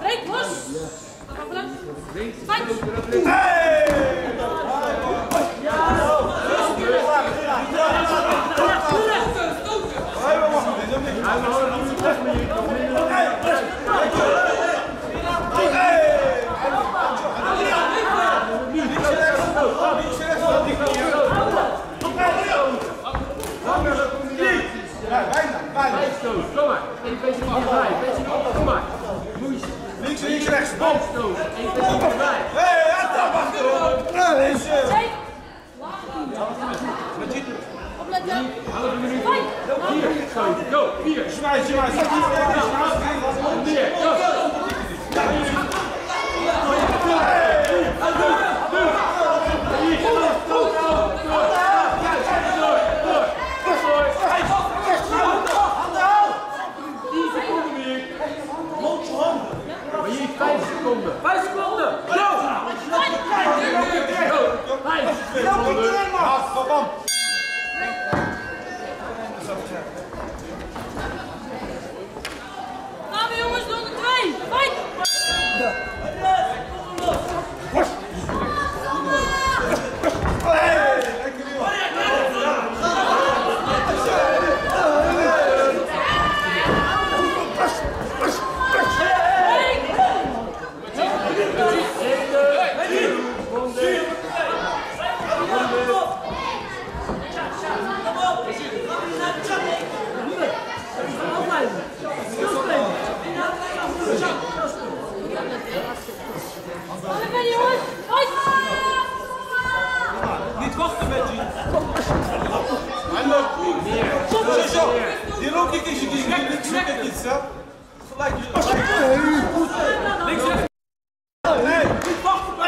Breek los! Fijn! Kom maar. Eén beetje links, rechts. Eén beetje dichterbij. Hé. Hey! Opletten! Fight! Vier. Stoot. Go. Vier. Smijt, smijt. Bam. Gaan we jongens, ronde 2! Fight! Що? І руки киші, киші, киші, киші, киші, Like, like, Stop!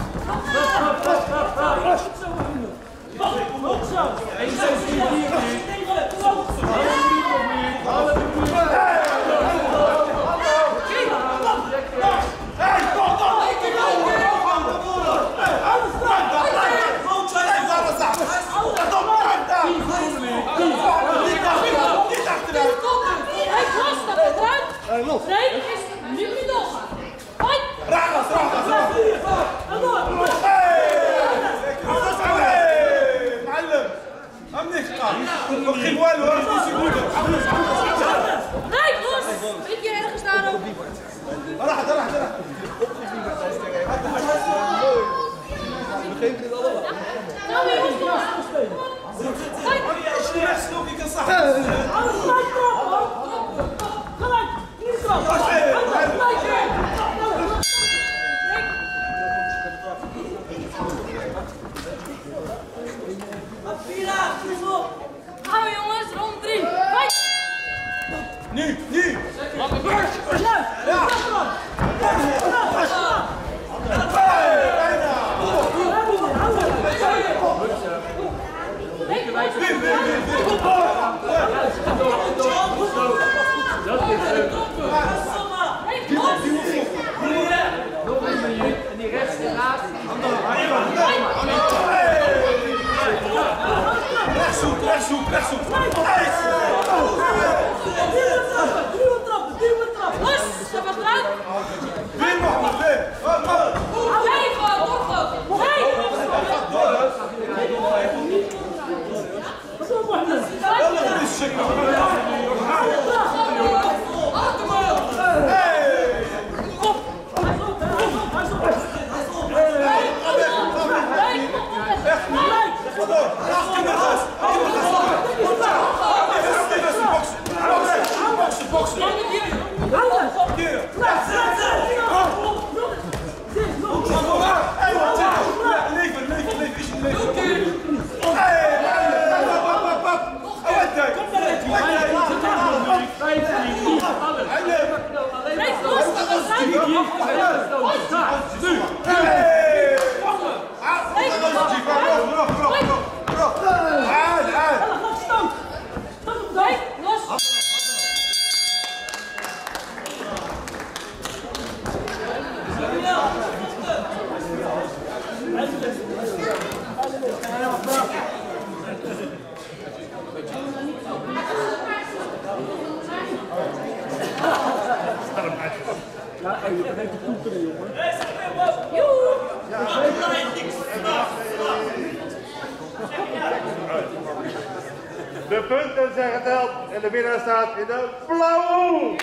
Stop! Stop! Stop! Gaan we jongens, ronde 3! Fight! Nu, nu. Hey, bijna. Breek los! Win, win, win, win. Dat is het. Breek los! Nog een minuut. En die rechts ernaast. Rechtshoek, rechtshoek, rechtshoek. Hey. Los! Dat gaat eruit! Win, Mohammed, win. Kom, kom. Hey, gewoon! Hey! Wel een bisschen. Hey. De punten zijn geteld en de winnaar staat in de blauwe.